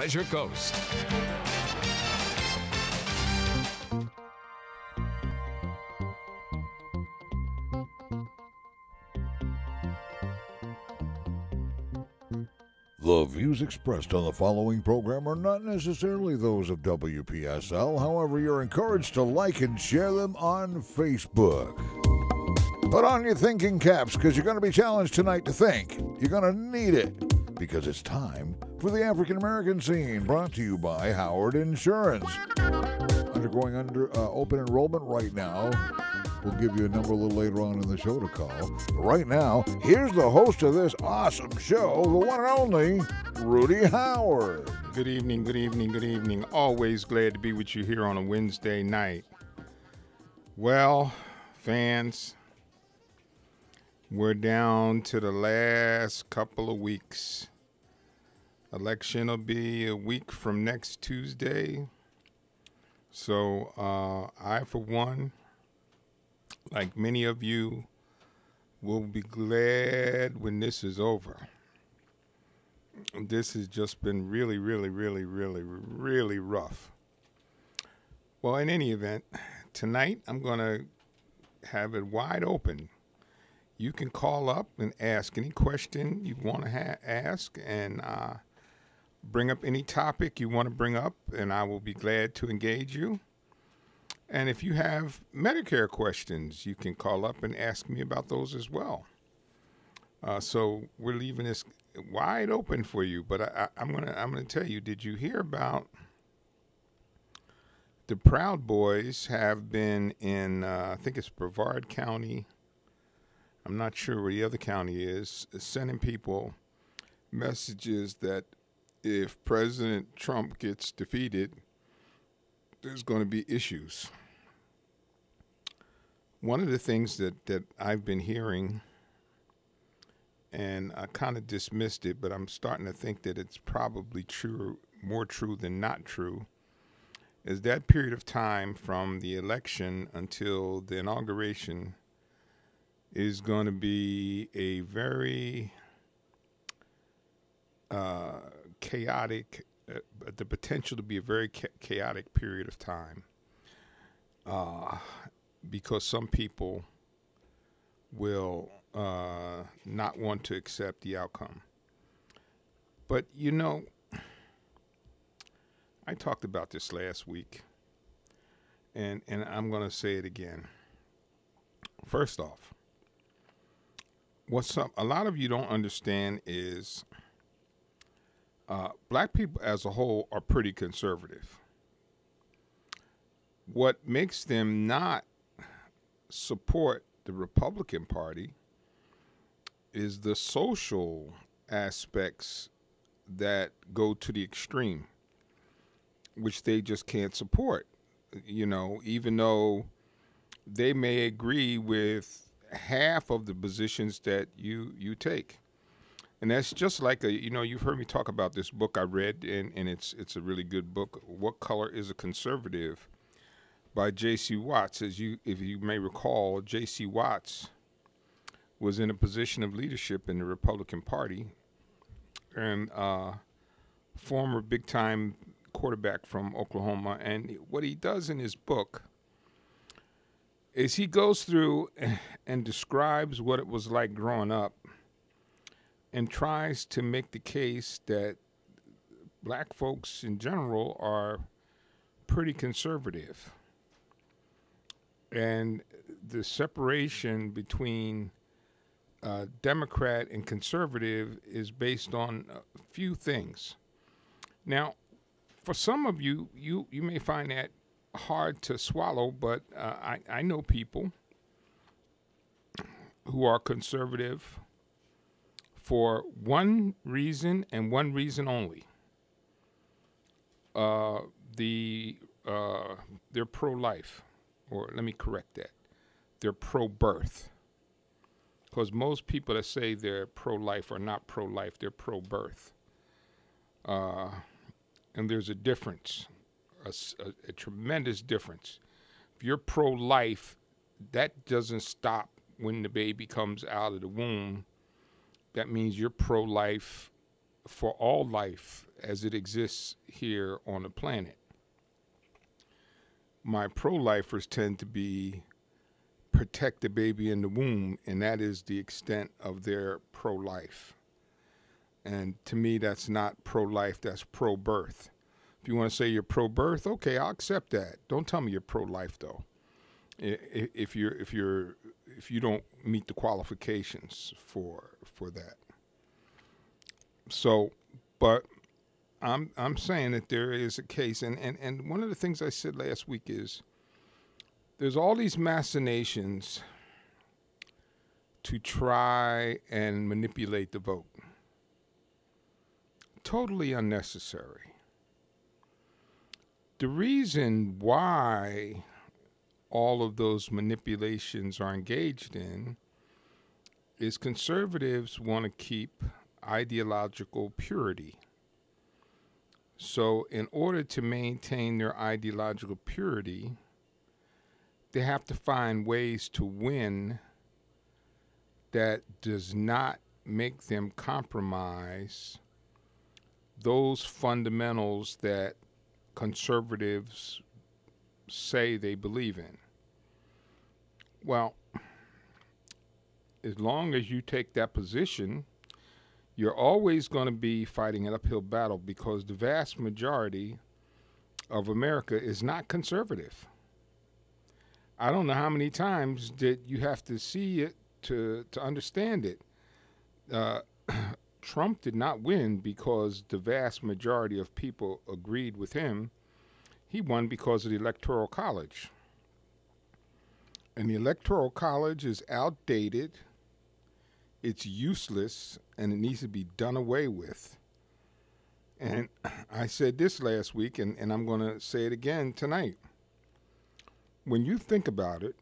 Treasure Coast. The views expressed on the following program are not necessarily those of WPSL. However, you're encouraged to like and share them on Facebook. Put on your thinking caps because you're going to be challenged tonight to think. You're going to need it because it's time for the African American scene brought to you by Howard Insurance. Undergoing under uh, open enrollment right now. We'll give you a number a little later on in the show to call. But right now, here's the host of this awesome show, the one and only Rudy Howard. Good evening, good evening, good evening. Always glad to be with you here on a Wednesday night. Well, fans, we're down to the last couple of weeks. Election will be a week from next Tuesday. So uh, I, for one, like many of you, will be glad when this is over. This has just been really, really, really, really, really rough. Well, in any event, tonight I'm going to have it wide open. You can call up and ask any question you want to ha- ask and uh, bring up any topic you want to bring up, and I will be glad to engage you. And if you have Medicare questions, you can call up and ask me about those as well. Uh, so we're leaving this wide open for you. But I, am gonna I'm gonna tell you. Did you hear about the Proud Boys? Have been in uh, I think it's Brevard County. I'm not sure where the other county is. Sending people messages that if President Trump gets defeated, there's going to be issues. One of the things that, that I've been hearing, and I kind of dismissed it, but I'm starting to think that it's probably true, more true than not true, is that period of time from the election until the inauguration is going to be a very uh, chaotic, uh, the potential to be a very cha- chaotic period of time. Uh, because some people will uh, not want to accept the outcome. But you know, I talked about this last week, and and I'm going to say it again. First off, what's up? A lot of you don't understand is uh, black people as a whole are pretty conservative. What makes them not support the Republican Party is the social aspects that go to the extreme, which they just can't support. You know, even though they may agree with half of the positions that you you take. And that's just like a you know, you've heard me talk about this book I read and, and it's it's a really good book. What color is a conservative? by J.C. Watts. As you, if you may recall, J.C. Watts was in a position of leadership in the Republican Party, and uh, former big-time quarterback from Oklahoma. And what he does in his book is he goes through and describes what it was like growing up, and tries to make the case that black folks in general are pretty conservative and the separation between uh, Democrat and conservative is based on a few things. Now, for some of you, you you may find that hard to swallow, but uh, I I know people who are conservative for one reason and one reason only. Uh, the uh, they're pro-life or let me correct that, they're pro birth. Because most people that say they're pro life are not pro life, they're pro birth. Uh, and there's a difference, a, a, a tremendous difference. If you're pro life, that doesn't stop when the baby comes out of the womb. That means you're pro life for all life as it exists here on the planet. My pro lifers tend to be protect the baby in the womb, and that is the extent of their pro life. And to me, that's not pro life, that's pro birth. If you want to say you're pro birth, okay, I'll accept that. Don't tell me you're pro life, though. If you're if you're if you don't meet the qualifications for for that. So, but I'm I'm saying that there is a case, and, and, and one of the things I said last week is there's all these machinations to try and manipulate the vote. Totally unnecessary. The reason why all of those manipulations are engaged in is conservatives want to keep ideological purity. So, in order to maintain their ideological purity, they have to find ways to win that does not make them compromise those fundamentals that conservatives say they believe in. Well, as long as you take that position, you're always going to be fighting an uphill battle because the vast majority of America is not conservative. I don't know how many times that you have to see it to to understand it. Uh, Trump did not win because the vast majority of people agreed with him. He won because of the Electoral College. And the Electoral College is outdated it's useless and it needs to be done away with. And I said this last week, and, and I'm going to say it again tonight. When you think about it,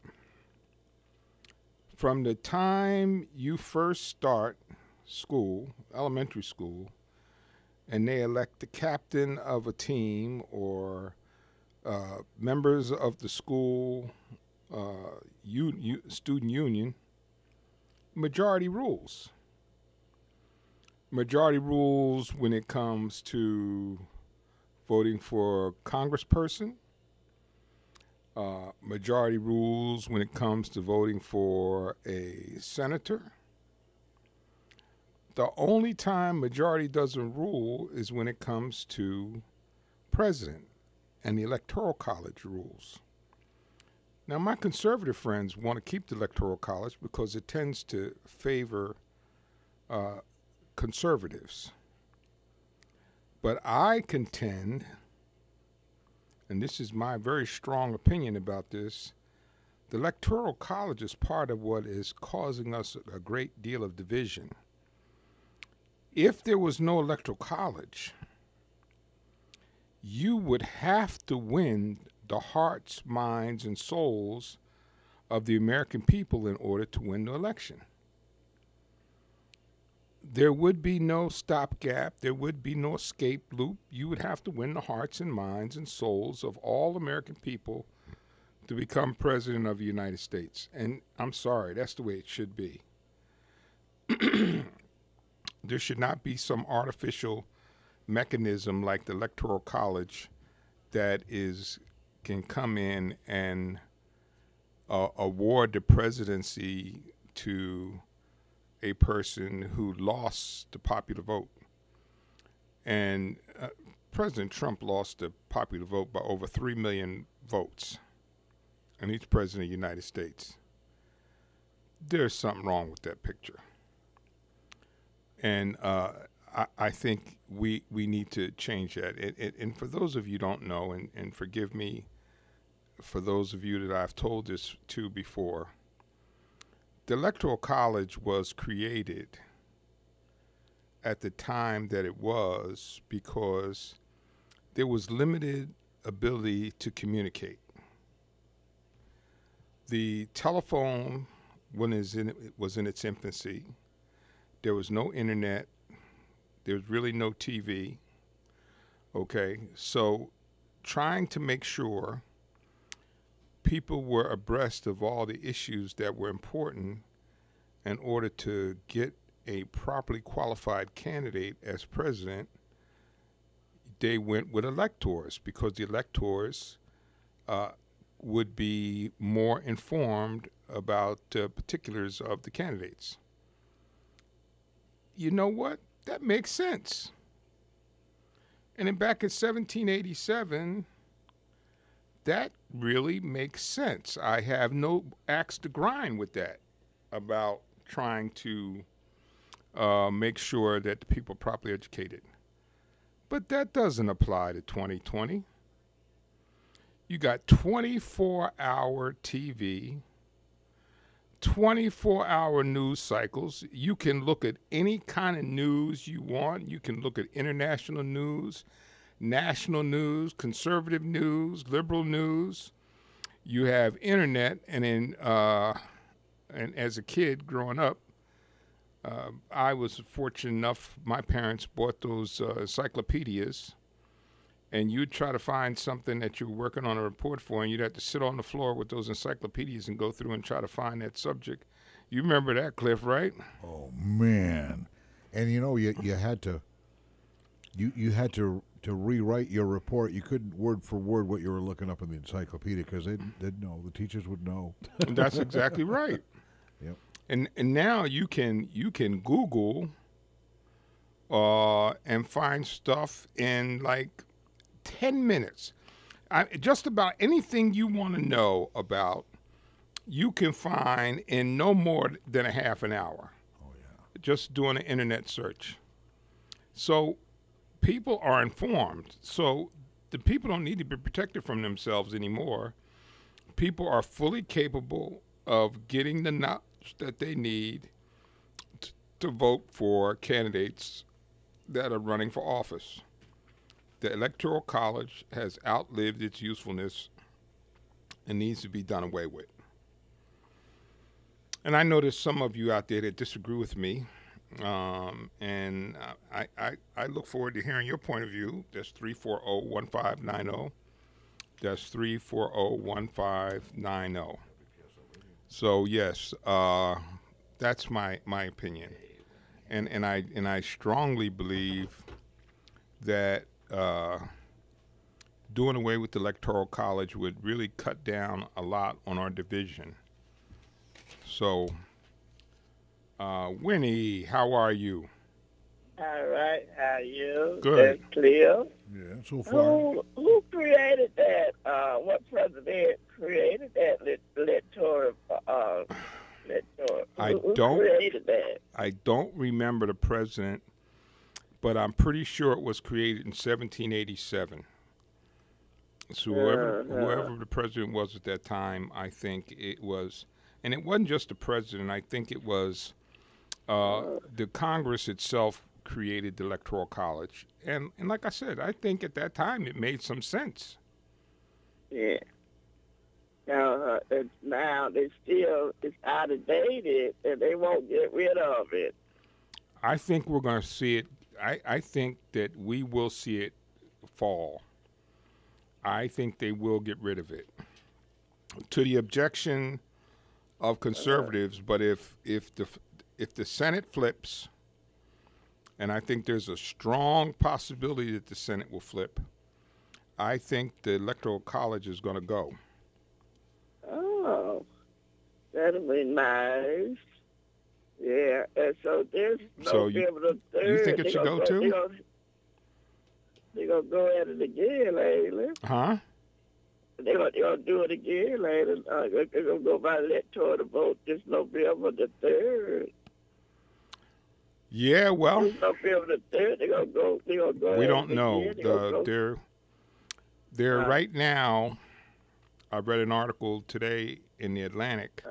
from the time you first start school, elementary school, and they elect the captain of a team or uh, members of the school uh, student union, majority rules. Majority rules when it comes to voting for congressperson. Uh, majority rules when it comes to voting for a senator. The only time majority doesn't rule is when it comes to president and the electoral college rules. Now, my conservative friends want to keep the Electoral College because it tends to favor uh, conservatives. But I contend, and this is my very strong opinion about this, the Electoral College is part of what is causing us a great deal of division. If there was no Electoral College, you would have to win the hearts, minds, and souls of the American people in order to win the election. There would be no stopgap, there would be no escape loop. You would have to win the hearts and minds and souls of all American people to become president of the United States. And I'm sorry, that's the way it should be. there should not be some artificial mechanism like the Electoral College that is can come in and uh, award the presidency to a person who lost the popular vote. And uh, President Trump lost the popular vote by over 3 million votes. And he's president of the United States. There's something wrong with that picture. And uh, I, I, think we we need to change that. It, it, and for those of you don't know, and, and forgive me for those of you that I've told this to before, the Electoral College was created at the time that it was because there was limited ability to communicate. The telephone, when it was in its infancy, there was no internet, there was really no TV. Okay, so trying to make sure people were abreast of all the issues that were important in order to get a properly qualified candidate as president, they went with electors because the electors uh, would be more informed about uh, particulars of the candidates. You know what? That makes sense. And then back in 1787, that really makes sense. I have no axe to grind with that about trying to uh, make sure that the people are properly educated. But that doesn't apply to 2020. You got 24 hour TV, 24 hour news cycles. You can look at any kind of news you want. You can look at international news, national news, conservative news, liberal news. You have internet, and in uh, and as a kid growing up, uh, I was fortunate enough. My parents bought those uh, encyclopedias, and you'd try to find something that you were working on a report for, and you'd have to sit on the floor with those encyclopedias and go through and try to find that subject. You remember that, Cliff, right? Oh man! And you know, you you had to you you had to to rewrite your report. You couldn't word for word what you were looking up in the encyclopedia because they they'd know the teachers would know. That's exactly right. Yep. And and now you can you can Google uh, and find stuff in like ten minutes. I, just about anything you want to know about, you can find in no more than a half an hour. Oh yeah. Just doing an internet search. So people are informed. So the people don't need to be protected from themselves anymore. People are fully capable of getting the knowledge that they need t- to vote for candidates that are running for office. The Electoral College has outlived its usefulness and needs to be done away with. And I know there's some of you out there that disagree with me. Um, and I, I, I look forward to hearing your point of view. That's 340 1590. That's 340 1590. So, yes, uh, that's my, my opinion. And, and, I, and I strongly believe that uh, doing away with the Electoral College would really cut down a lot on our division. So, uh, Winnie, how are you? All right, how are you? Good. That's clear. Yeah. So far. Who who created that? Uh, what president created that electoral? Uh, electoral? I who, who don't- created that? I don't remember the president, but I'm pretty sure it was created in 1787. So whoever Uh-huh. whoever the president was at that time, I think it was, and it wasn't just the president. I think it was uh, the Congress itself created the Electoral College, and and like I said, I think at that time it made some sense. Yeah. Now, uh, it's, now they still it's outdated, and they won't get rid of it. I think we're going to see it. I, I think that we will see it fall. I think they will get rid of it. To the objection of conservatives, uh. but if if the if the Senate flips, and I think there's a strong possibility that the Senate will flip, I think the Electoral College is going to go. Oh, that'll be nice. Yeah, and so there's no So you- the you think it should gonna go too? They're gonna, they gonna go at it again later. Huh? They're gonna, they do it again later. Uh, they're gonna go by electoral vote this November the 3rd. Yeah. Well. This November the 3rd, they're gonna go. They're gonna go we don't know. again. They gonna The, go- they're they're Uh. right now. I read an article today in the Atlantic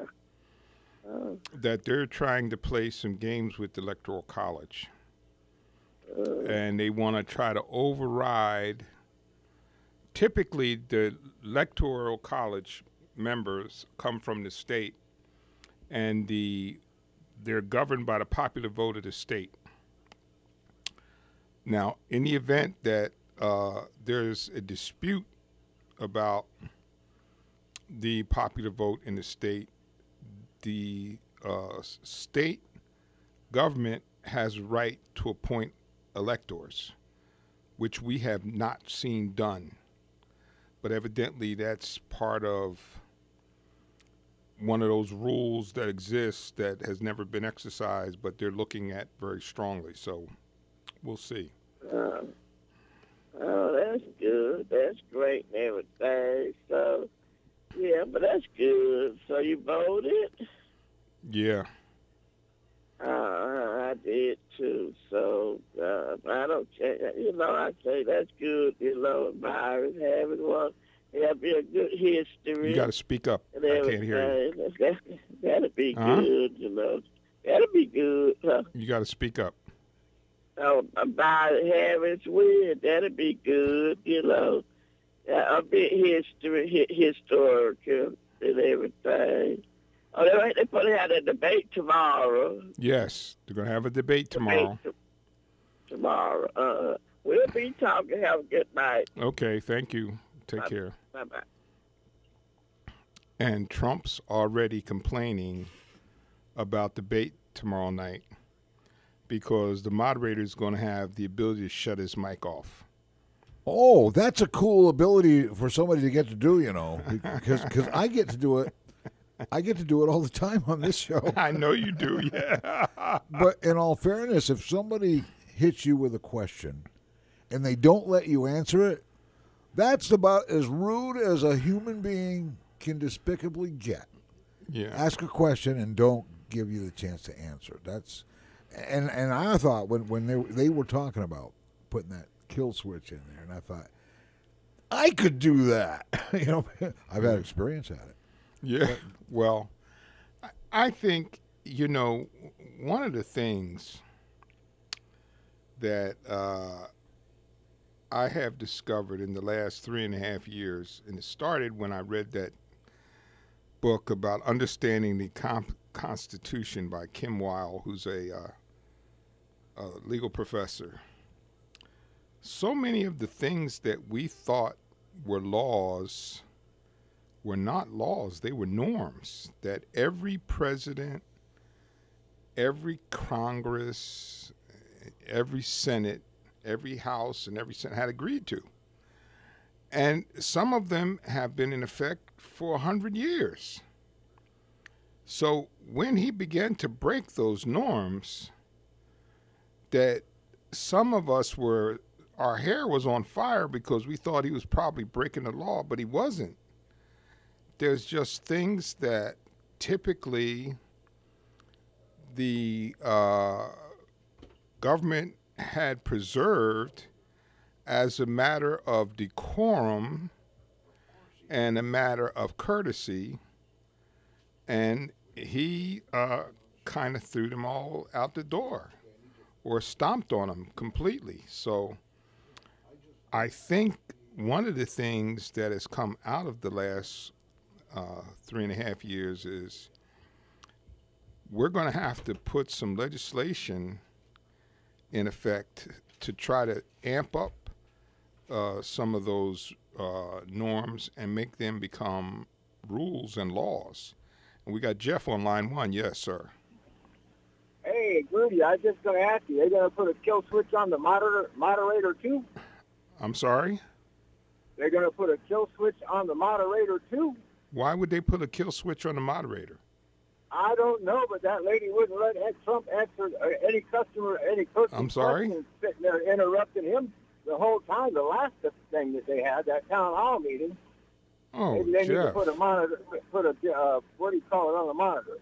That they're trying to play some games with the Electoral College, and they want to try to override. Typically, the Electoral College members come from the state, and the they're governed by the popular vote of the state. Now, in the event that uh, there's a dispute about the popular vote in the state, the uh, state government has right to appoint electors, which we have not seen done. But evidently, that's part of one of those rules that exists that has never been exercised, but they're looking at very strongly. So we'll see. Uh, oh, that's good. That's great and everything. So, yeah, but that's good. So you voted? Yeah. Uh, I did too. So uh, I don't, change. you know, I say that's good. You know, virus having one. It'll be a good history. You got to speak up. I can't hear you. That, that'll be Huh? good. You know, that'll be good. Huh? You got to speak up. Oh, about Harris win. That'd be good, you know. Uh, a bit history, hi- historical and everything. Oh, they they put out a debate tomorrow. Yes, they're going to have a debate tomorrow. Debate t- tomorrow. Uh, we'll be talking. Have a good night. Okay, thank you. Take Bye. care. Bye bye. And Trump's already complaining about debate tomorrow night because the moderator is going to have the ability to shut his mic off. Oh, that's a cool ability for somebody to get to do, you know, because because I get to do it. I get to do it all the time on this show. I know you do, yeah. But in all fairness, if somebody hits you with a question and they don't let you answer it, that's about as rude as a human being can despicably get. Yeah. Ask a question and don't give you the chance to answer. That's and and I thought when when they they were talking about putting that kill switch in there, and I thought I could do that. you know, I've had experience at it. Yeah. Well, I- I think, you know, one of the things that uh, I have discovered in the last three and a half years, and it started when I read that book about understanding the comp- Constitution by Kim Wehle, who's a, uh, a legal professor. So many of the things that we thought were laws were not laws, they were norms that every president, every Congress, every Senate, every House, and every Senate had agreed to. And some of them have been in effect for a hundred years. So when he began to break those norms, that some of us were, our hair was on fire because we thought he was probably breaking the law, but he wasn't there's just things that typically the uh, government had preserved as a matter of decorum and a matter of courtesy, and he uh, kind of threw them all out the door or stomped on them completely. So I think one of the things that has come out of the last uh, three and a half years is we're going to have to put some legislation in effect to try to amp up uh, some of those uh, norms and make them become rules and laws. And we got Jeff on line one. Yes, sir. Hey, Grudy, I just going to ask you, are they going to put a kill switch on the moderator, moderator too? I'm sorry. They're going to put a kill switch on the moderator too? Why would they put a kill switch on the moderator? I don't know, but that lady wouldn't let Ed Trump answer uh, any customer, any person. I'm sorry? Sitting there interrupting him the whole time. The last thing that they had, that town hall meeting, Oh, maybe they need to put a monitor, put a uh, what do you call it on the monitor?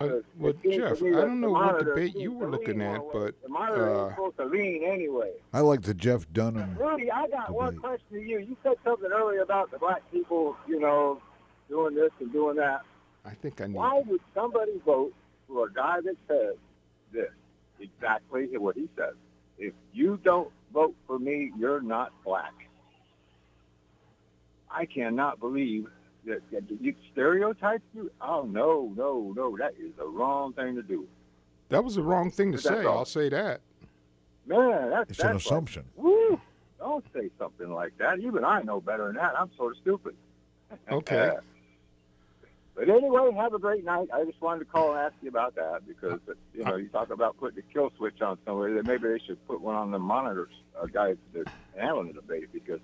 Uh, well, it seems to Jeff, I don't know what debate you were looking at, way. but the monitor uh, supposed to lean anyway. I like the Jeff Dunham. Rudy, I got one question to you. You said something earlier about the black people, you know, doing this and doing that. I think I need. Why would somebody vote for a guy that says this? Exactly what he says. If you don't vote for me, you're not black. I cannot believe that, that you stereotype you. Oh no, no, no! That is the wrong thing to do. That was the wrong thing to say. all. I'll say that. Man, that's It's that's an like- assumption. Woo! Don't say something like that. Even I know better than that. I'm sort of stupid. Okay. But anyway, have a great night. I just wanted to call and ask you about that because you know you talk about putting a kill switch on somebody. That maybe they should put one on the monitors, uh, guys that handling the debate because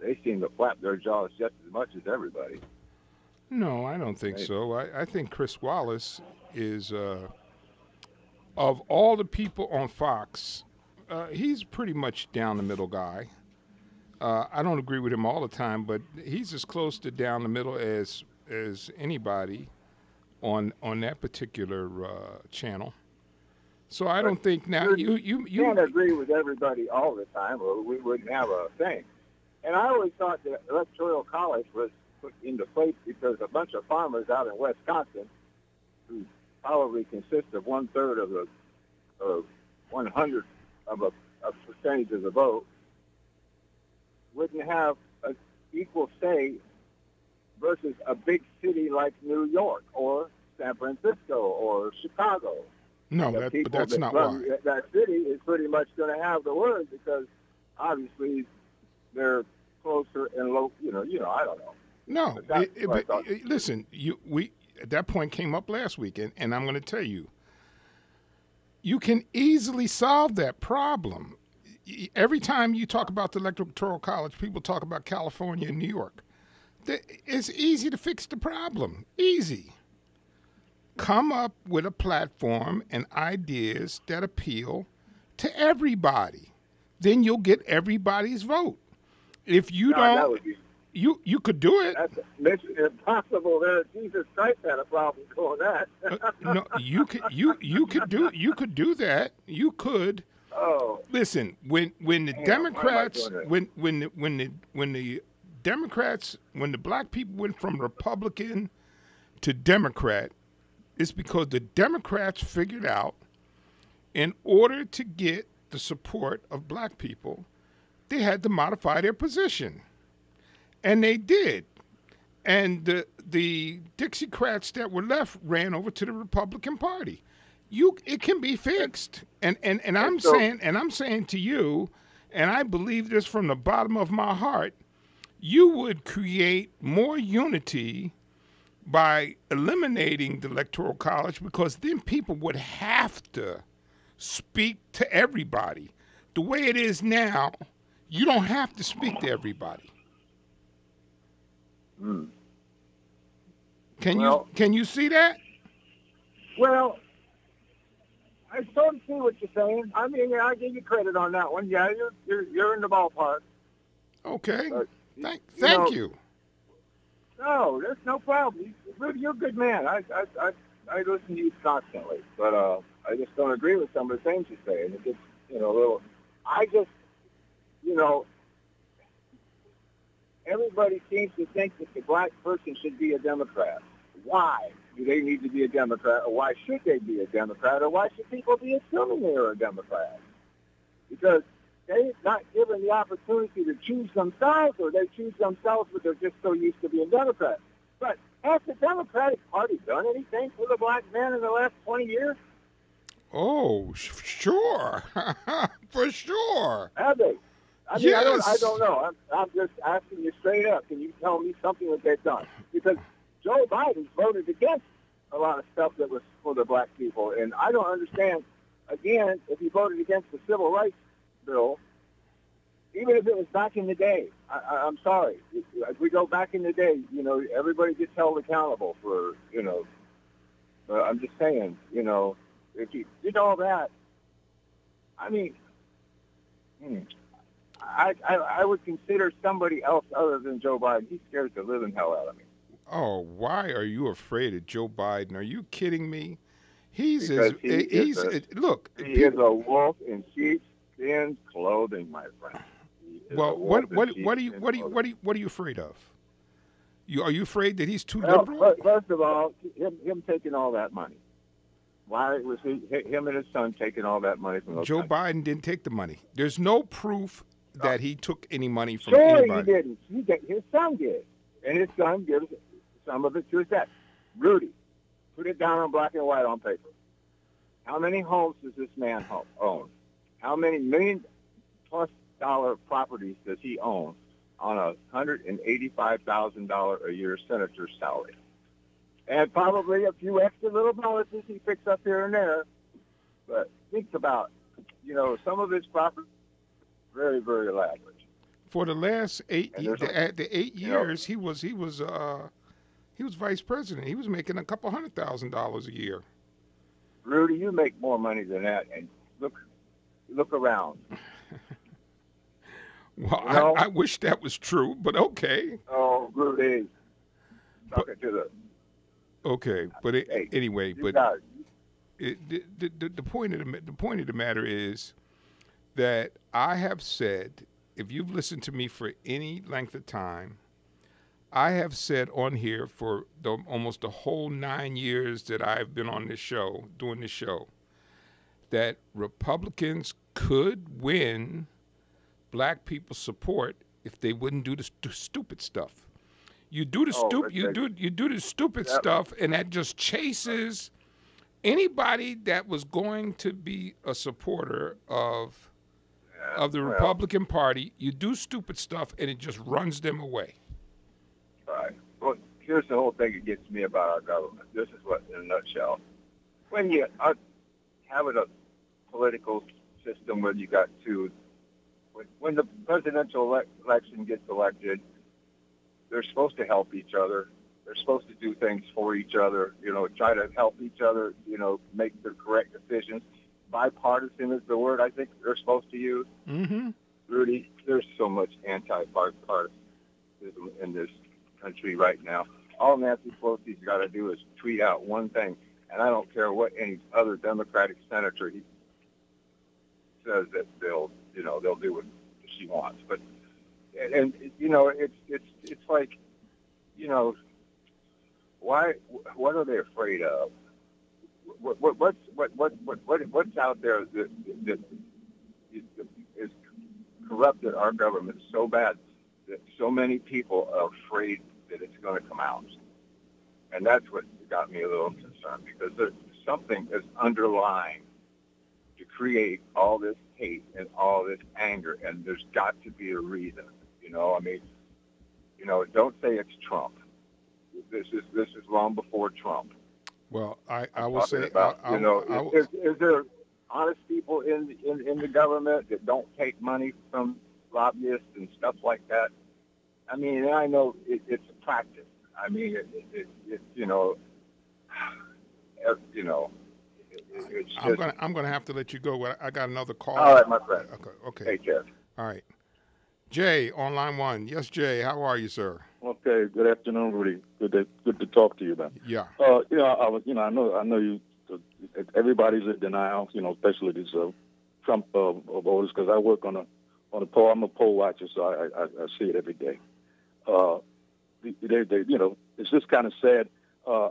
they seem to flap their jaws just as much as everybody. No, I don't think so. I, I think Chris Wallace is, uh, of all the people on Fox, uh, he's pretty much down the middle guy. Uh, I don't agree with him all the time, but he's as close to down the middle as as anybody on on that particular uh, channel. So I don't think now you you You you can't agree with everybody all the time, or we wouldn't have a thing. And I always thought that electoral college was put into place because a bunch of farmers out in Wisconsin, who probably consist of one third of the of one hundredth of a, a percentage of the vote, wouldn't have an equal say versus a big city like New York or San Francisco or Chicago. no, that, but that's that not run why. that- That city is pretty much going to have the word because obviously they're closer and low. You know, you know, I don't know. No, But it- it- but uh, listen, you we at that point came up last week, and, and I'm going to tell you, you can easily solve that problem. Every time you talk about the electoral college, people talk about California and New York. It's easy to fix the problem. Easy. Come up with a platform and ideas that appeal to everybody. Then you'll get everybody's vote. If you No, don't, you you could do it. that's mission impossible. There, Jesus Christ had a problem doing that. Uh, no, you could you you could do you could do that. You could oh, listen when when the Damn, why am I Democrats when when the, when the when the Democrats when the black people went from Republican to Democrat, it's because the Democrats figured out in order to get the support of black people, they had to modify their position, and they did and the the Dixiecrats that were left ran over to the Republican Party. You, it can be fixed, and and and I'm so- saying, and I'm saying to you, and I believe this from the bottom of my heart, you would create more unity by eliminating the electoral college because then people would have to speak to everybody. The way it is now, you don't have to speak to everybody. Hmm. Can Well- you can you see that? well, I sort of see what you're saying. I mean, I give you credit on that one. Yeah, you're you're, you're in the ballpark. Okay. But, Thank you thank know, you. No, there's no problem. Rudy, you're a good man. I I I, I listen to you constantly, but uh, I just don't agree with some of the things you say, and it gets you know a little. I just, you know, everybody seems to think that the black person should be a Democrat. Why do they need to be a Democrat, or why should they be a Democrat, or why should people be assuming they're a Democrat? Because they're not given the opportunity to choose themselves, or they choose themselves, but they're just so used to being Democrats. But has the Democratic Party done anything for the black man in the last 20 years? Oh, sure, for sure. Have they? I mean, I, don't, I don't know. I'm, I'm just asking you straight up. Can you tell me something that they've done? Because Joe Biden voted against a lot of stuff that was for the black people, and I don't understand. Again, if he voted against the civil rights bill, even if it was back in the day, I, I, I'm sorry. If, if we go back in the day, you know, everybody gets held accountable for, you know. But I'm just saying, you know, if he did all that, I mean, hmm, I, I I would consider somebody else other than Joe Biden. He scares the living hell out of me. Oh, why are you afraid of Joe Biden? Are you kidding me? He's as he eh, he's a- eh, look. He people- is a wolf in sheepskin clothing, my friend. He is a well, what what what are you what are you what are you what are you afraid of? You are you afraid that he's too Well, liberal? first of all, him him taking all that money. Why was he him and his son taking all that money from Joe countries? Biden didn't take the money. There's no proof that he took any money from Sure, anybody. he didn't. He did. His son did, and his son gives some of it to his dad. Rudy, put it down on black and white on paper. How many homes does this man own? How many million plus dollar properties does he own on a hundred and eighty-five thousand dollar a year senator's salary? and probably a few extra little bonuses he picks up here and there. But think about, you know, some of his property very, very lavish. For the last eight And ye- a- the, at the eight know- years, he was he was uh he was vice president. He was making a couple hundred thousand dollars a year. Rudy, you make more money than that, and look, look around. Well, You know- I, I wish that was true, but okay, Oh, Rudy, talking to the okay. But it, Hey, anyway, but it, the, the, the, the point of the the point of the matter is that I have said, if you've listened to me for any length of time, I have said on here for the, almost the whole nine years that I've been on this show, doing this show, that Republicans could win black people's support if they wouldn't do the stu- stupid stuff. You do the Oh, stupid, you do you do the stupid Yep. stuff, and that just chases anybody that was going to be a supporter of of the well. Republican Party. You do stupid stuff, and it just runs them away. Right. Well, here's the whole thing that gets me about our government. This is what, in a nutshell, when you are having a political system where you got two, when, when the presidential elec election gets elected, they're supposed to help each other. They're supposed to do things for each other. You know, try to help each other. You know, make the correct decisions. Bipartisan is the word I think they're supposed to use. Mm-hmm. Rudy, there's so much anti-partisanism in this country right now. All Nancy Pelosi's got to do is tweet out one thing, and I don't care what any other Democratic senator he says that they'll, you know, they'll do what she wants. But and, and you know, it's it's it's like, you know, why? What are they afraid of? What what what's what what what what what's out there that that is corrupted our government so bad that so many people are afraid that it's going to come out. And that's what got me a little concerned because there's something is underlying to create all this hate and all this anger, and there's got to be a reason. You know, I mean, you know, don't say it's Trump. This is this is long before Trump. Well, I, I will say, about, I, I, you know, I will- is, is there honest people in, in in the government that don't take money from lobbyists and stuff like that? I mean, and I know it, it's a practice. I mean, it, it, it, you know, you know, it, it, it's just. I'm gonna I'm gonna have to let you go. I got another call. all right, my friend. Okay. Okay. Take care. All right. Jay on line one. Yes, Jay. How are you, sir? Okay. Good afternoon, Rudy. Good to good to talk to you, man. Yeah. Uh, you know, I was, you know, I know, I know you. Everybody's in denial, you know, especially these uh, Trump uh, voters, because I work on a on a poll. I'm a poll watcher, so I, I, I see it every day. Uh, they, they, you know, it's just kind of sad. Uh,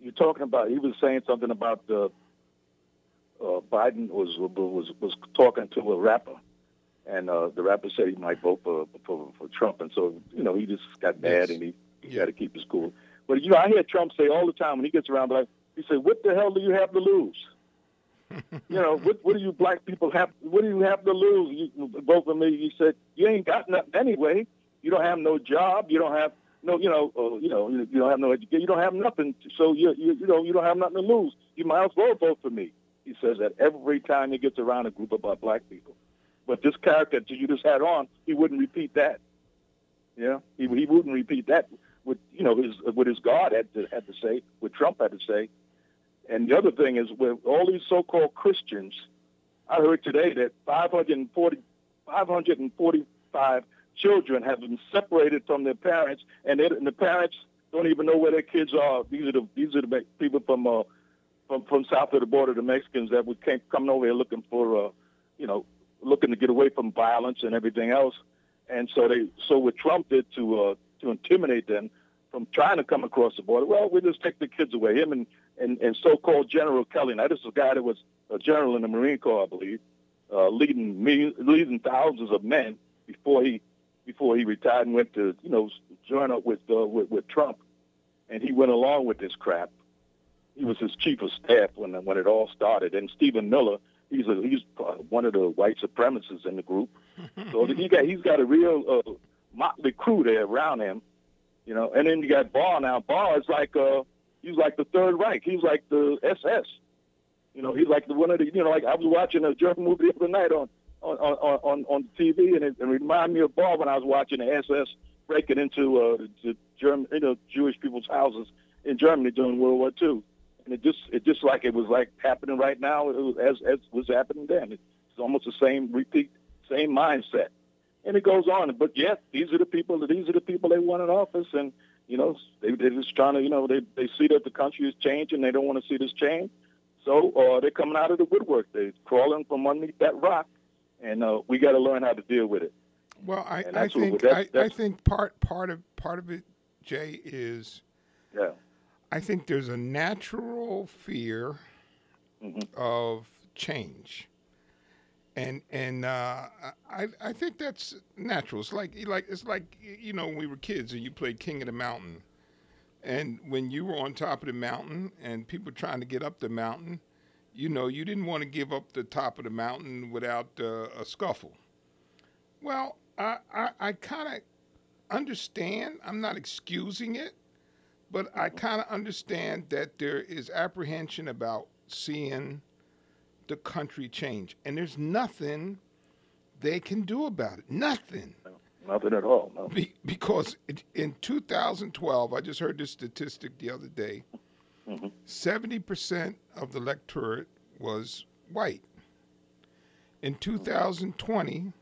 you're talking about. He was saying something about uh, uh, Biden was was was talking to a rapper, and uh, the rapper said he might vote for, for for Trump, and so you know he just got mad Yes. and he, he Yeah. had to keep his cool. But you know, I hear Trump say all the time when he gets around, like he said, "What the hell do you have to lose?" you know, what what do you black people have? What do you have to lose? You vote for me. He said, "You ain't got nothing anyway. You don't have no job. You don't have no, you know, uh, you know, you, you don't have no education. You don't have nothing. So you, you, you know, you don't have nothing to lose. You might as well vote for me." He says that every time he gets around a group about black people. But this character that you just had on, he wouldn't repeat that. Yeah, he he wouldn't repeat that with you know his what his God had to had to say, what Trump had to say. And the other thing is with all these so-called Christians, I heard today that 540, 545 children have been separated from their parents, and, they, and the parents don't even know where their kids are. These are the these are the people from uh, from from south of the border, the Mexicans that would came coming over here looking for uh, you know looking to get away from violence and everything else. And so they so what Trump did to uh, to intimidate them from trying to come across the border. Well, we just take the kids away. Him and, and, and so-called General Kelly. Now, this is a guy that was a general in the Marine Corps, I believe, uh, leading me, leading thousands of men before he before he retired and went to you know join up with uh, with, with Trump, and he went along with this crap. He was his chief of staff when when it all started. And Stephen Miller, he's a, he's one of the white supremacists in the group. So he got he's got a real uh, motley crew there around him, you know. And then you got Barr now. Barr is like uh he's like the Third Reich. He's like the SS. You know, he's like the one of the you know like I was watching a German movie the other night on on on on, on TV, and it, it reminded me of Barr when I was watching the SS breaking into uh, the German you know Jewish people's houses in Germany during World War II. And it just it just like it was like happening right now it was as as was happening then. It's almost the same repeat, same mindset and it goes on. But yes, these are the people. These are the people they want in office, and you know they they're just trying to you know they they see that the country is changing. They don't want to see this change, so uh, they're coming out of the woodwork. They're crawling from underneath that rock, and uh, we got to learn how to deal with it. Well, I, I think that's, that's, I, I think part part of part of it, Jay, is yeah. I think there's a natural fear mm-hmm. of change and and uh, I I think that's natural. It's like like it's like you know when we were kids and you played King of the Mountain, and when you were on top of the mountain and people trying to get up the mountain, you know you didn't want to give up the top of the mountain without uh, a scuffle. Well, I I, I kind of understand. I'm not excusing it, but I kind of understand that there is apprehension about seeing the country change. And there's nothing they can do about it. Nothing. No, nothing at all. No. Be, because it, in 2012, I just heard this statistic the other day mm-hmm. 70% of the electorate was white. In 2020,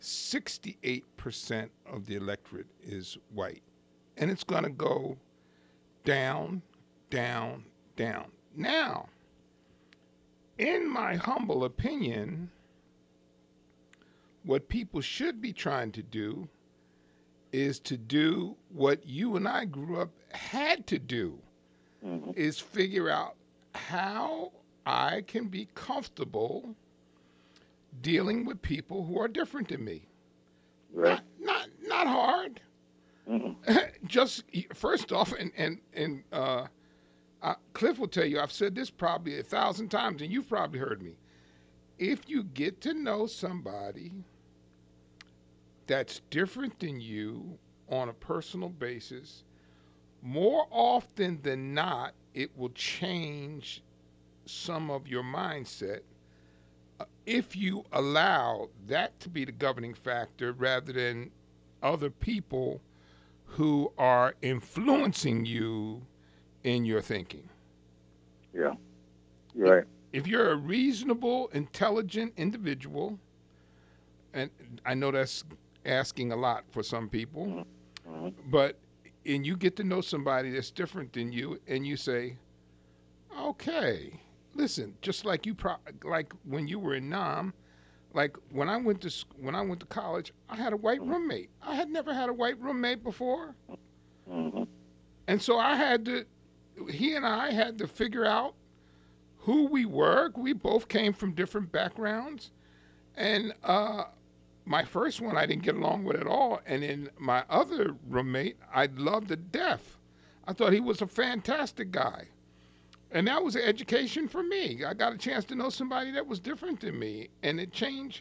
68% of the electorate is white. And it's going to go down, down, down. Now, in my humble opinion, what people should be trying to do is to do what you and I grew up had to do mm-hmm. is figure out how I can be comfortable dealing with people who are different than me. Right. Not not, not hard. Just first off, and and and uh, uh, Cliff will tell you, I've said this probably a thousand times, and you've probably heard me. If you get to know somebody that's different than you on a personal basis, more often than not, it will change some of your mindset uh, if you allow that to be the governing factor rather than other people who are influencing you in your thinking. Yeah. Right. If you're a reasonable, intelligent individual, and I know that's asking a lot for some people, mm-hmm. but and you get to know somebody that's different than you, and you say, "Okay, listen." Just like you, pro- like when you were in Nam, like when I went to when I went to college, I had a white mm-hmm. roommate. I had never had a white roommate before, mm-hmm. and so I had to he and I had to figure out who we were. We both came from different backgrounds. And uh, my first one I didn't get along with at all. And then my other roommate, I loved to death. I thought he was a fantastic guy. And that was an education for me. I got a chance to know somebody that was different than me. And it changed,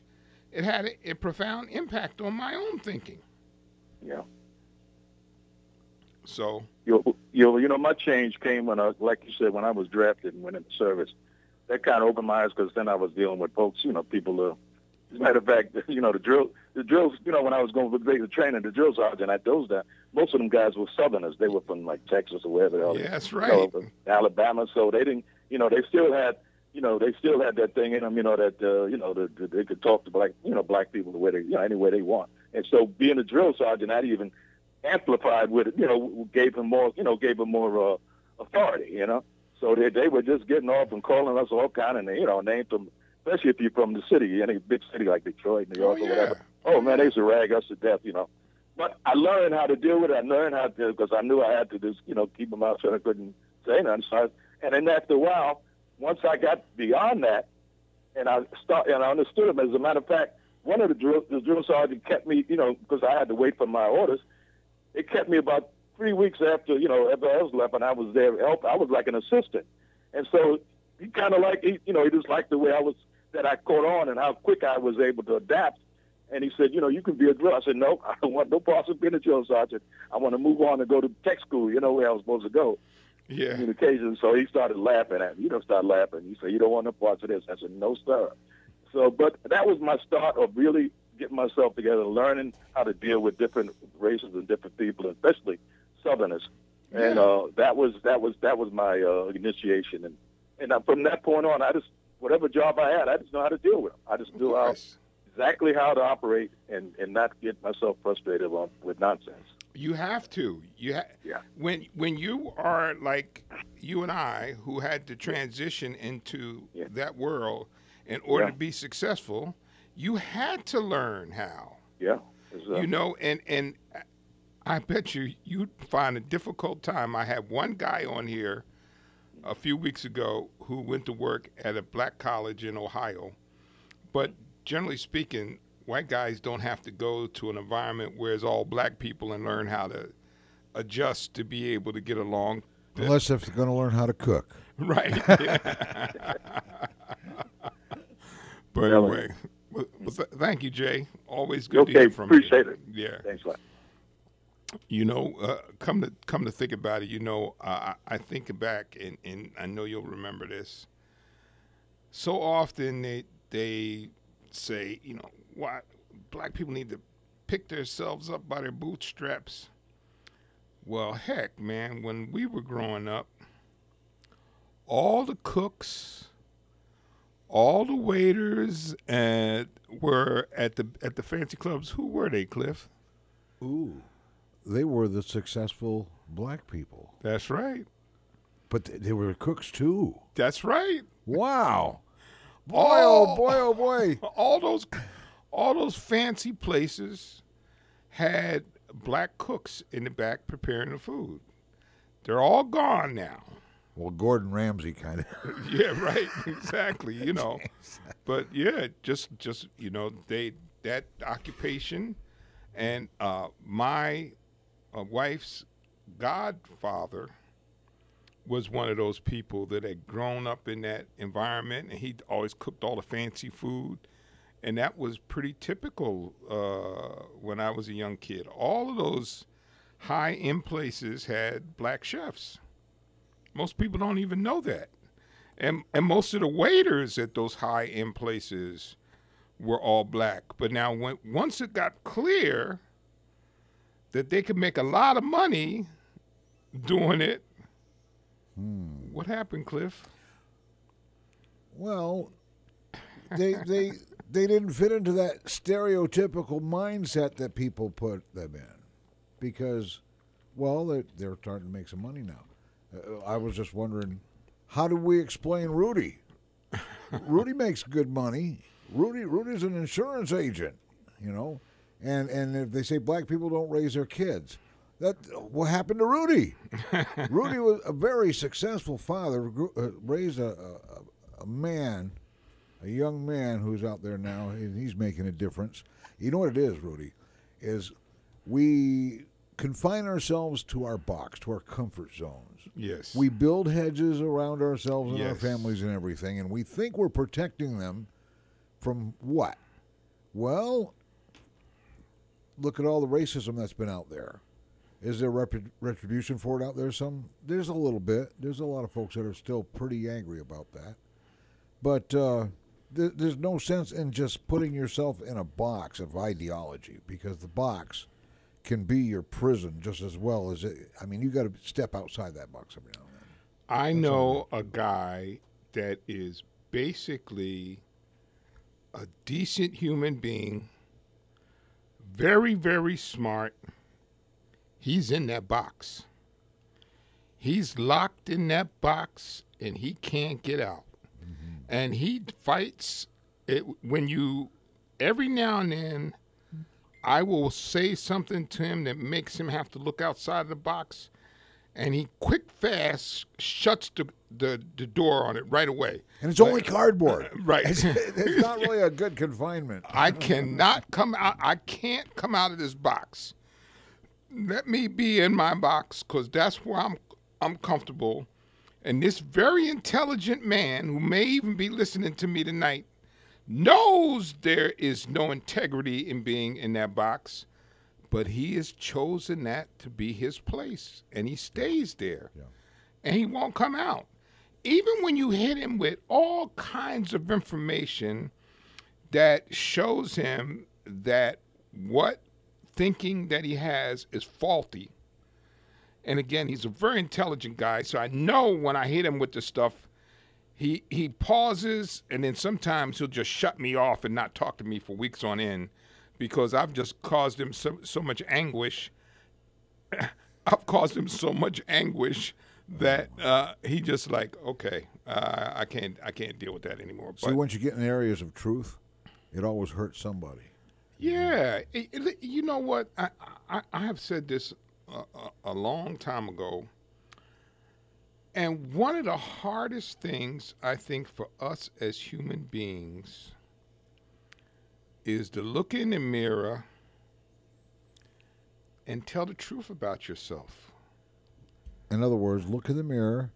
it had a, a profound impact on my own thinking. Yeah. So you you you know my change came when I like you said when I was drafted and went into service. That kind of opened my eyes because then I was dealing with folks, you know, people. Uh, as a matter of fact, you know the drill the drills. You know when I was going for the training, the drill sergeant at those days, most of them guys were Southerners. They were from like Texas or wherever else. Yeah, that's right. You know, Alabama. So they didn't. You know they still had you know, they still had that thing in them, you know, that, uh, you know, that the, they could talk to black, you know, black people the way they, you know, any way they want. And so being a drill sergeant, I even amplified with it, you know, gave him more, you know, gave him more uh, authority, you know. So they they were just getting off and calling us all kind of, you know, names from, especially if you're from the city, any big city like Detroit, New York, oh, or whatever. Oh man, they used to rag us to death, you know. But I learned how to deal with it. I learned how to because I knew I had to just, you know, keep them out so I couldn't say nothing. So I, and then after a while, once I got beyond that, and I start and I understood them. As a matter of fact, one of the drill the drill sergeant kept me, you know, because I had to wait for my orders it kept me about three weeks after, you know, I was left and I was there help. I was like an assistant. And so he kind of like, he, you know, he just liked the way I was, that I caught on and how quick I was able to adapt. And he said, you know, you can be a drill. I said, no, I don't want no part of being a drill sergeant. I want to move on and go to tech school, you know, where I was supposed to go. Yeah. communication. So he started laughing at me. You don't start laughing. He said, "You don't want no parts of this." I said, "No, sir." So, but that was my start of really getting myself together, learning how to deal with different races and different people, especially Southerners. And uh, that was that was that was my uh, initiation. And and uh, from that point on, I just whatever job I had, I just know how to deal with them. I just knew how. Exactly how to operate and and not get myself frustrated on, with nonsense. You have to. You ha- Yeah. when when you are like you and I, who had to transition into Yeah. that world in order Yeah. to be successful, you had to learn how. Yeah. Uh, You know, and and I bet you you'd find a difficult time. I had one guy on here a few weeks ago who went to work at a black college in Ohio, but generally speaking, white guys don't have to go to an environment where it's all black people and learn how to adjust to be able to get along. Unless if they're going to learn how to cook. Right. but anyway, well, well, th- thank you, Jay. Always good to Okay, hear from appreciate you. it. Yeah. Thanks a lot. You know, uh, come to come to think about it, you know, uh, I I think back, and, and I know you'll remember this. So often they they say, you know, why black people need to pick themselves up by their bootstraps. Well, heck, man, when we were growing up, all the cooks, all the waiters, and were at the at the fancy clubs. Who were they, Cliff? Ooh. They were the successful black people. That's right. But th- they were cooks too. That's right. Wow. Boy, Oh. oh boy, oh boy. All those, all those fancy places had black cooks in the back preparing the food. They're all gone now. Well, Gordon Ramsay kind of. yeah, right. Exactly. You know, but yeah, just just you know, they that occupation, and uh, my uh, wife's godfather was one of those people that had grown up in that environment, and he always cooked all the fancy food, and that was pretty typical uh, when I was a young kid. All of those high end places had black chefs. Most people don't even know that. And and most of the waiters at those high end places were all black. But now when once it got clear that they could make a lot of money doing it, what happened, Cliff? Well, they they they didn't fit into that stereotypical mindset that people put them in, because, well, they're, they're starting to make some money now. Uh, I was just wondering, how do we explain Rudy? Rudy makes good money. Rudy Rudy's an insurance agent, you know, and and if they say black people don't raise their kids, that what happened to Rudy? Rudy was a very successful father, grew, uh, raised a, a, a man, a young man who's out there now, and he's making a difference. You know what it is, Rudy, is we confine ourselves to our box, to our comfort zones. Yes. We build hedges around ourselves and our families and everything, and we think we're protecting them from what? Well, look at all the racism that's been out there. Is there rep- retribution for it out there? Some there's a little bit. There's a lot of folks that are still pretty angry about that. But uh, th- there's no sense in just putting yourself in a box of ideology because the box can be your prison just as well as it. I mean, you got to step outside that box every now and then. I know a guy that is basically a decent human being, very, very smart. He's in that box. He's locked in that box and he can't get out. Mm-hmm. And he fights it when you, every now and then, I will say something to him that makes him have to look outside the box and he quick fast shuts the, the, the door on it right away. And it's only cardboard. Right. It's, it's not really a good confinement. I cannot come out. I can't come out of this box. Let me be in my box because that's where I'm. I'm comfortable. And this very intelligent man, who may even be listening to me tonight, knows there is no integrity in being in that box, but he has chosen that to be his place, and he stays there. Yeah. and he won't come out. Even when you hit him with all kinds of information that shows him that what thinking that he has is faulty. And again, he's a very intelligent guy, so I know when I hit him with the stuff, he he pauses and then sometimes he'll just shut me off and not talk to me for weeks on end because I've just caused him so, so much anguish. I've caused him so much anguish that uh, he just like, okay, uh, I can't I can't deal with that anymore. See, once you get in areas of truth, it always hurts somebody. Yeah, you know what? I, I, I have said this a, a, a long time ago, and one of the hardest things I think for us as human beings is to look in the mirror and tell the truth about yourself. In other words, look in the mirror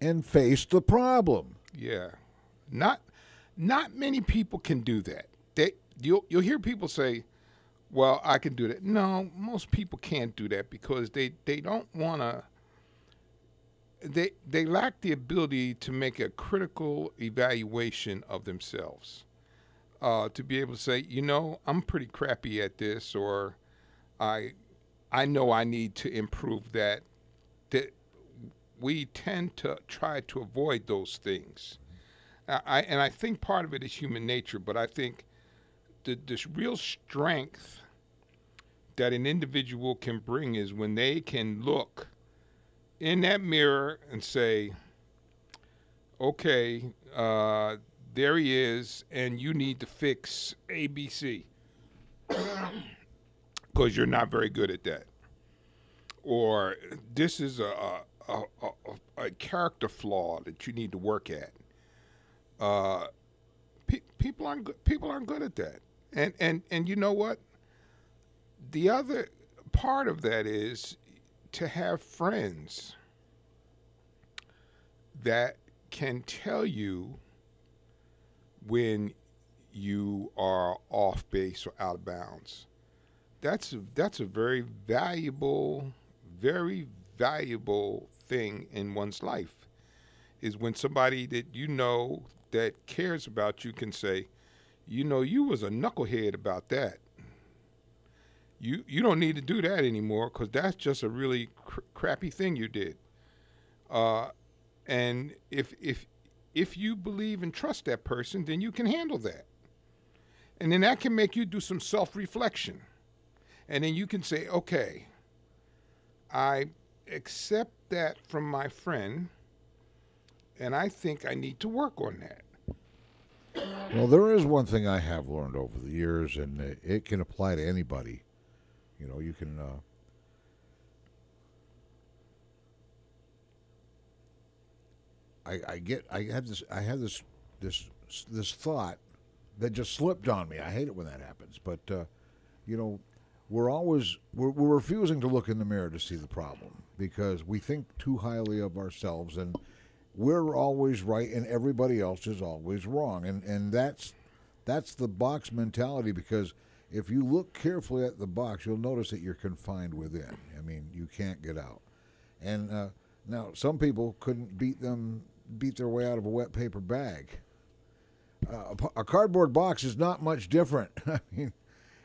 and face the problem. Yeah, not not many people can do that. They you'll you'll hear people say, "Well, I can do that." No, most people can't do that because they they don't want to. They they lack the ability to make a critical evaluation of themselves. Uh, to be able to say, you know, I'm pretty crappy at this, or I I know I need to improve that. That we tend to try to avoid those things. I, and I think part of it is human nature, but I think the, this real strength that an individual can bring is when they can look in that mirror and say, okay, uh, there he is, and you need to fix ABC because you're not very good at that. Or this is a, a, a, a, character flaw that you need to work at. Uh, pe- people aren't good, people aren't good at that. And and and you know what? The other part of that is to have friends that can tell you when you are off base or out of bounds. That's that's a very valuable, very valuable thing in one's life. Is when somebody that you know that cares about you can say, you know, you was a knucklehead about that. You you don't need to do that anymore because that's just a really cr- crappy thing you did. Uh, and if if if you believe and trust that person, then you can handle that. And then that can make you do some self-reflection. And then you can say, okay, I accept that from my friend, and I think I need to work on that. Well, there is one thing I have learned over the years, and it can apply to anybody. You know, you can. Uh, I, I get. I had this. I had this. This. This thought that just slipped on me. I hate it when that happens, but uh, you know, we're always we're, we're refusing to look in the mirror to see the problem because we think too highly of ourselves and we're always right and everybody else is always wrong. And and that's that's the box mentality because if you look carefully at the box, you'll notice that you're confined within. I mean, you can't get out. And uh, now some people couldn't beat them beat their way out of a wet paper bag. Uh, a, cardboard box is not much different. I mean,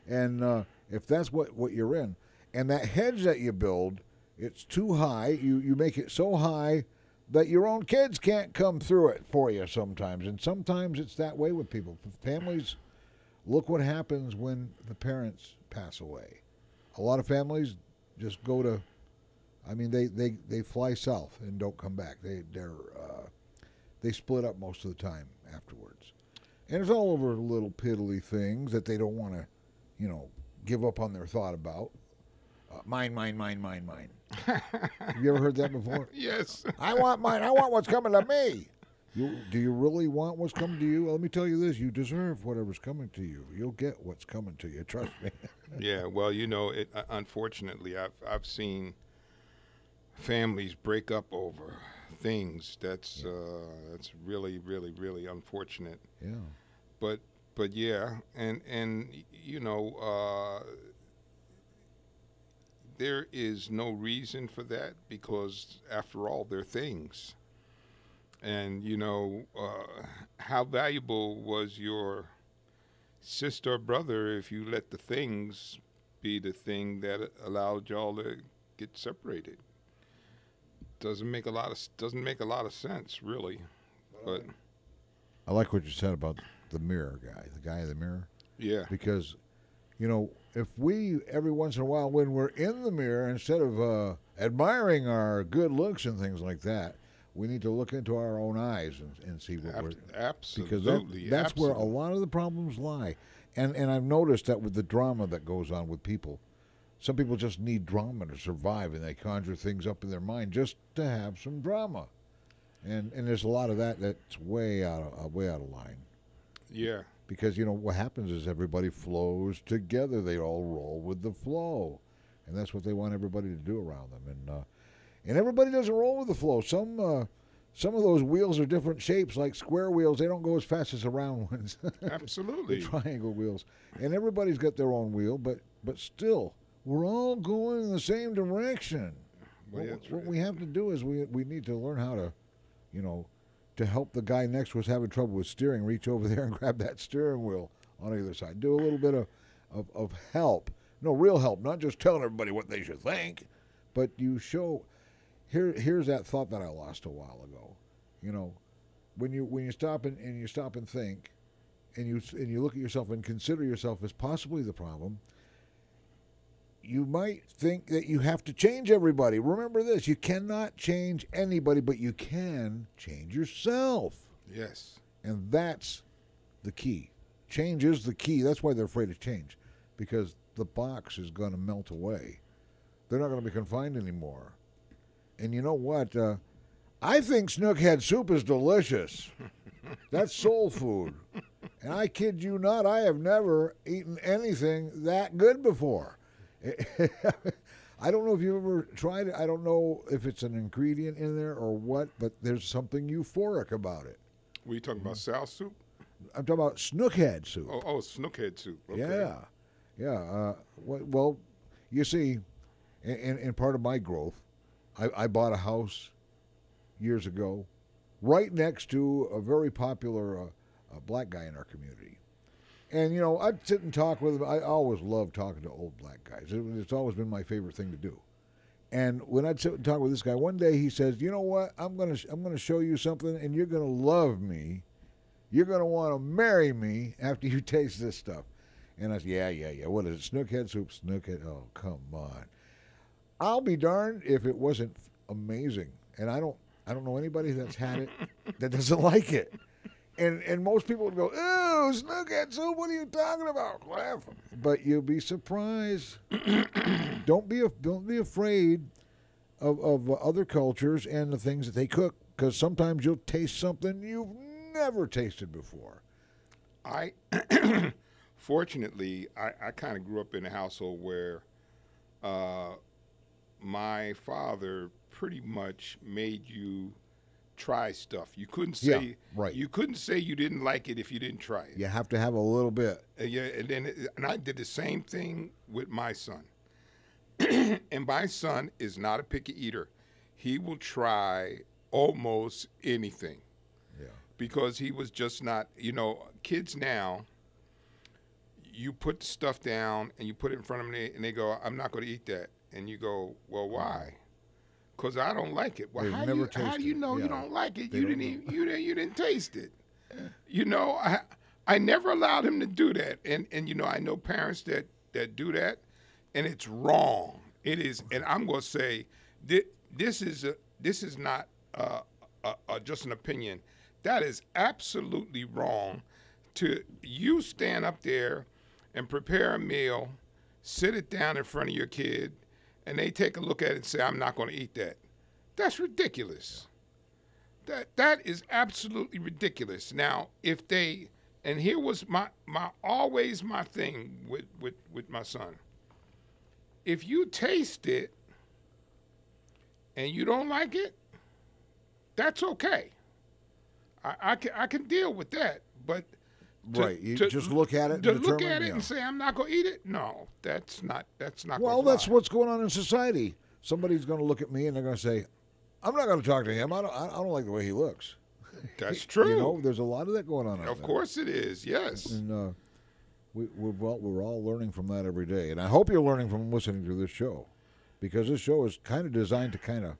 and uh, if that's what, what you're in, and that hedge that you build, it's too high. You you make it so high that your own kids can't come through it for you sometimes. And sometimes it's that way with people. Families, look what happens when the parents pass away. A lot of families just go to, I mean, they, they, they fly south and don't come back. They, they're, uh, they split up most of the time afterwards. And it's all over little piddly things that they don't want to, you know, give up on their thought about. Uh, mine, mine, mine, mine, mine. Have you ever heard that before? yes. I want mine. I want what's coming to me. You, do you really want what's coming to you? Well, let me tell you this: you deserve whatever's coming to you. You'll get what's coming to you. Trust me. yeah. Well, you know, it, uh, unfortunately, I've I've seen families break up over things. That's yeah. uh, that's really, really, really unfortunate. Yeah. But but yeah, and and you know. Uh, there is no reason for that because, after all, they're things. And you know, uh, how valuable was your sister or brother if you let the things be the thing that allowed y'all to get separated? Doesn't make a lot of doesn't make a lot of sense, really. But I like what you said about the mirror guy, the guy in the mirror, yeah, because you know if we every once in a while when we're in the mirror instead of uh, admiring our good looks and things like that, we need to look into our own eyes and, and see what Ab- we're absolutely. because that, that's where a lot of the problems lie. And and I've noticed that with the drama that goes on with people, some people just need drama to survive, and they conjure things up in their mind just to have some drama. And and there's a lot of that that's way out of uh, way out of line Yeah, because you know what happens is everybody flows together. They all roll with the flow, and that's what they want everybody to do around them. And uh, and everybody doesn't roll with the flow. Some uh, some of those wheels are different shapes, like square wheels. They don't go as fast as the round ones. the absolutely. triangle wheels, and everybody's got their own wheel, but but still, we're all going in the same direction. Well, what, what right. we have to do is we we need to learn how to, you know, to help the guy next us having trouble with steering, reach over there and grab that steering wheel on either side. Do a little bit of, of, of help. No, real help, not just telling everybody what they should think, but you show. Here, here's that thought that I lost a while ago. You know, when you when you stop and, and you stop and think, and you and you look at yourself and consider yourself as possibly the problem. You might think that you have to change everybody. Remember this: you cannot change anybody, but you can change yourself. Yes. And that's the key. Change is the key. That's why they're afraid of change, because the box is going to melt away. They're not going to be confined anymore. And you know what? Uh, I think snookhead soup is delicious. That's soul food. And I kid you not, I have never eaten anything that good before. I don't know if you've ever tried it. I don't know if it's an ingredient in there or what, but there's something euphoric about it. Were you talking about Mm-hmm. sow soup? I'm talking about snookhead soup. Oh, oh, snookhead soup. Okay. Yeah, yeah. Uh, well, you see, in, in, in part of my growth, I, I bought a house years ago, right next to a very popular uh, uh, black guy in our community. And you know, I'd sit and talk with him. I always loved talking to old black guys. It, it's always been my favorite thing to do. And when I'd sit and talk with this guy, one day he says, "You know what? I'm gonna I'm gonna show you something, and you're gonna love me. You're gonna want to marry me after you taste this stuff." And I said, "Yeah, yeah, yeah. What is it? Snookhead soup? Snookhead? Oh, come on. I'll be darned if it wasn't amazing. And I don't I don't know anybody that's had it that doesn't like it. And and most people would go, "Ew, snookhead soup. What are you talking about?" Laugh. But you'll be surprised. don't be don't be afraid of of other cultures and the things that they cook because sometimes you'll taste something you've never tasted before. I fortunately I, I kind of grew up in a household where uh, my father pretty much made you try stuff. You couldn't say Yeah, right. You couldn't say you didn't like it if you didn't try it. You have to have a little bit. Uh, yeah, and then and I did the same thing with my son. and my son is not a picky eater. He will try almost anything Yeah. because he was just not, you know, kids now, you put the stuff down and you put it in front of them and they go, I'm not going to eat that. And you go, well, why? Because I don't like it. Well, They've how, never you, how do you know Yeah. you don't like it? They You didn't, even, you, didn't, you didn't taste it. You know, I, I never allowed him to do that. And, and you know, I know parents that, that do that, and it's wrong. It is, and I'm going to say, thi- this is a, this is not uh, uh, uh, just an opinion. That is absolutely wrong. To you stand up there and prepare a meal, sit it down in front of your kid, and they take a look at it and say, "I'm not going to eat that." That's ridiculous. That that is absolutely ridiculous. Now, if they and here was my my always my thing with with with my son. If you taste it and you don't like it, that's okay. I, I can I can deal with that. But to- right. You to- just look at it to and look at it yeah. and say I'm not going to eat it. No, that's not. That's not. Well, that's what's going on in society. Somebody's going to look at me and they're going to say, "I'm not going to talk to him. I don't. I don't like the way he looks." That's true. You know, there's a lot of that going on. out of there. course it is. Yes. And uh, we, we're, well, we're all learning from that every day. And I hope you're learning from listening to this show because this show is kind of designed to kind of,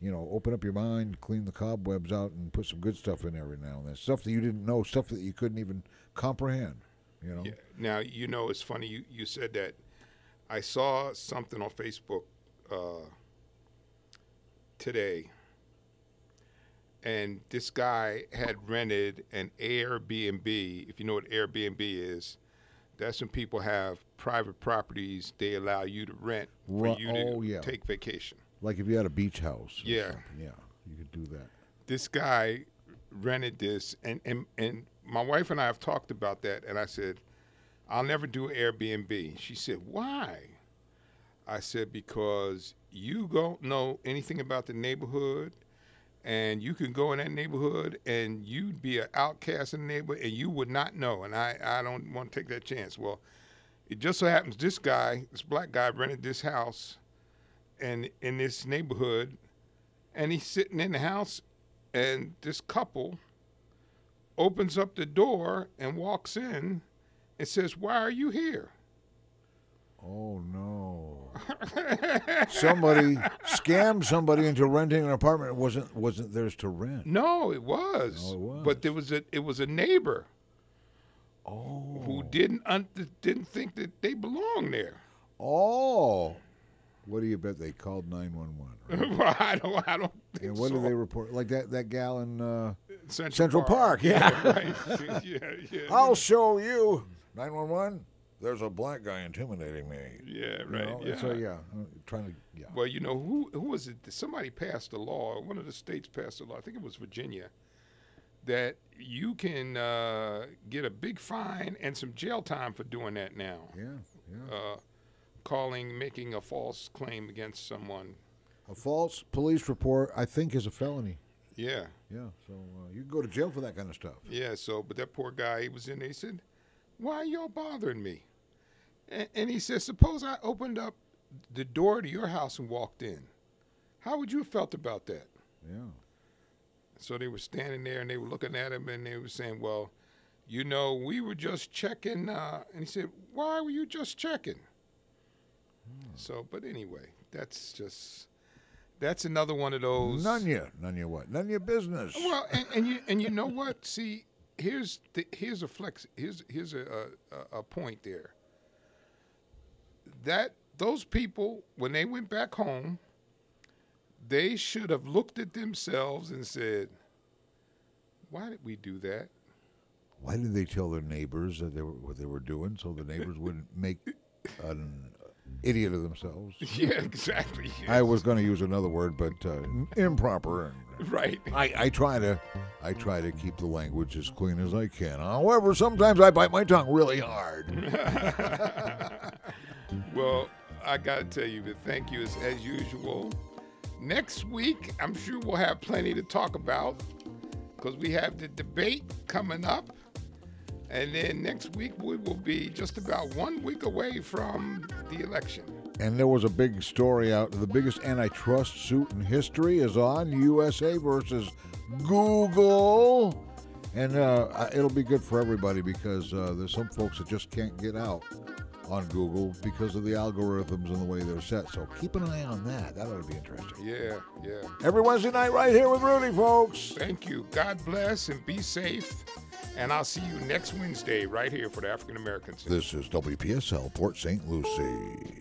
you know, open up your mind, clean the cobwebs out, and put some good stuff in every now and then. Stuff that you didn't know, stuff that you couldn't even comprehend, you know? Yeah. Now you know it's funny. You you said that. I saw something on Facebook uh, today, and this guy had rented an Airbnb. If you know what Airbnb is, that's when people have private properties. They allow you to rent for Ru- you to oh, yeah. take vacation. Like if you had a beach house. Yeah. something. Yeah, you could do that. this guy rented this and, and and my wife and I have talked about that and I said I'll never do Airbnb. She said, "Why?" I said because you don't know anything about the neighborhood and you can go in that neighborhood and you'd be an outcast in the neighborhood and you would not know and I I don't want to take that chance. Well, it just so happens this guy, this black guy rented this house and in this neighborhood and he's sitting in the house and this couple opens up the door and walks in and says, "Why are you here?" Oh no! somebody scammed somebody into renting an apartment. It wasn't wasn't theirs to rent. No, it was. Oh, it was. But there was a it was a neighbor Oh, who didn't un- didn't think that they belonged there. oh! What do you bet they called nine one one? well, I don't I don't think And what so. did they report? Like that that gal in uh, Central, Central Park, yeah. right. yeah, yeah. I'll show you nine one one. There's a black guy intimidating me. yeah, You right. know? yeah. So yeah, uh, trying to yeah. Well, you know who who was it? Somebody passed a law. One of the states passed a law. I think it was Virginia. That you can uh, get a big fine and some jail time for doing that now. Yeah, yeah. Uh, calling, making a false claim against someone. A false police report, I think, is a felony. Yeah, Yeah, so uh, you can go to jail for that kind of stuff. yeah. So, but that poor guy, he was in there. He said, "Why are y'all bothering me?" And, and he said, "Suppose I opened up the door to your house and walked in. How would you have felt about that?" Yeah. So they were standing there and they were looking at him and they were saying, "Well, you know, we were just checking." Uh, and he said, "Why were you just checking?" So, but anyway, that's just that's another one of those. None ya, none ya what? None ya business. Well, and, and you and you know what? See, here's the here's a flex. Here's here's a, a a point there. That those people, when they went back home, they should have looked at themselves and said, "Why did we do that?" Why did they tell their neighbors that they were what they were doing so the neighbors wouldn't make an idiot of themselves? Yeah, exactly. I was going to use another word, but uh, improper. Right. I, I try to I try to keep the language as clean as I can. However, sometimes I bite my tongue really hard. Well, I got to tell you, but thank you as, as usual. Next week, I'm sure we'll have plenty to talk about because we have the debate coming up. And then next week, we will be just about one week away from the election. And there was a big story out. The biggest antitrust suit in history is on USA versus Google. And uh, it'll be good for everybody because uh, there's some folks that just can't get out on Google because of the algorithms and the way they're set. So keep an eye on that. That ought to be interesting. Yeah, yeah. Every Wednesday night, right here with Rudy, folks. Thank you. God bless and be safe. And I'll see you next Wednesday right here for the African Americans. This is WPSL Port St. Lucie.